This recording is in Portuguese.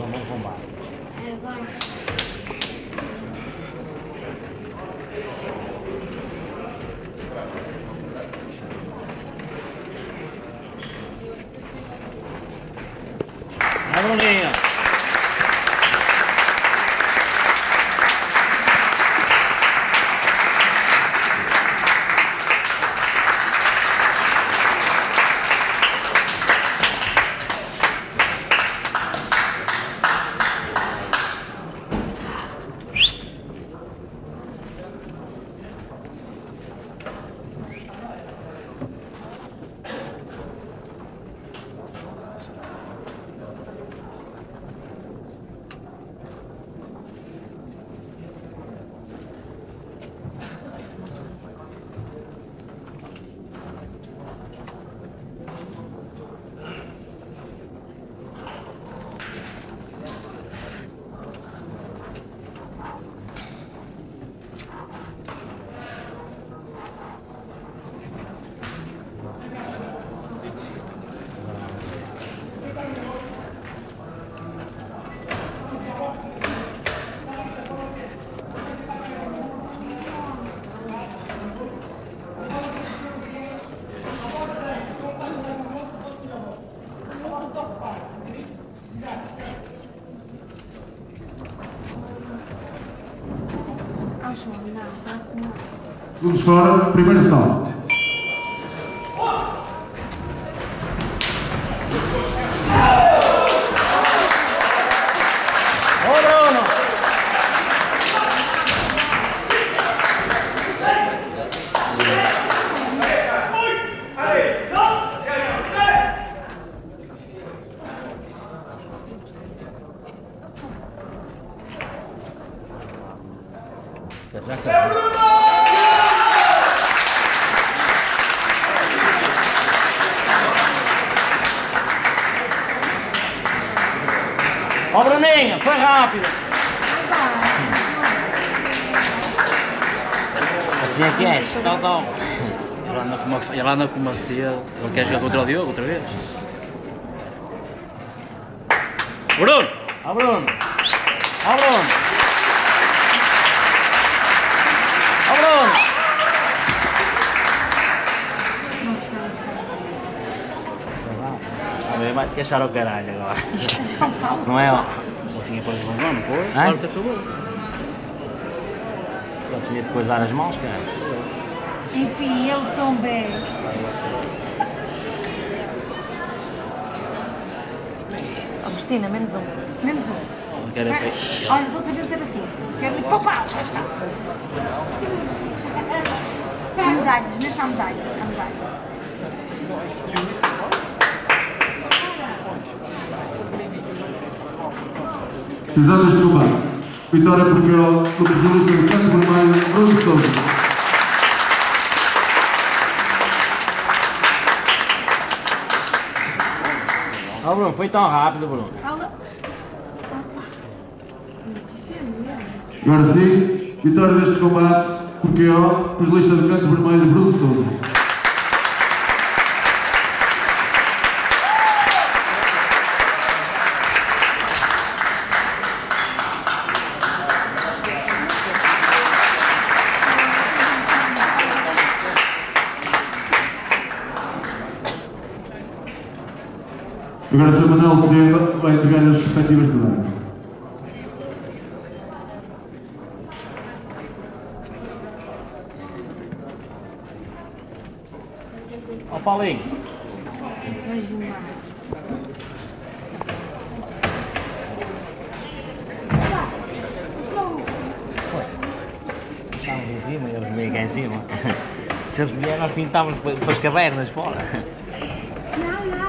combate. É, vai. Vai, Bruninho! Tá? Não. Segundos fora, primeira sala. Ó, Bruninho, foi rápido! Assim é que é, então, então. Ele anda com uma, ele anda com uma. Ele quer jogar contra o Diogo outra vez? Bruno! Ó Bruno! Ó Bruno! Vai te queixar ao caralho agora. Não é, ó? Eu tinha depois de levar, não foi? Agora te acabou. Eu tinha de coisar as mãos, cara. Enfim, ele também. Oh, Cristina, menos um. Menos um. Quero Olha, os outros deviam ser assim. Quero papá, já está. Há medalhas, neste há Decisão deste combate. Vitória por KO contra o jornalista do canto vermelho, Bruno Souza. Ó Bruno, foi tão rápido, Bruno. Agora sim, vitória deste combate por KO, por lista do canto vermelho, Bruno Souza. Agora, Sr. Manuel Silva vai entregar as respectivas medalhas. Ó Paulinho. Vejo mais. Estávamos em cima e eles vêm cá em cima. Se eles vierem, nós pintávamos para as cavernas fora. Não, não.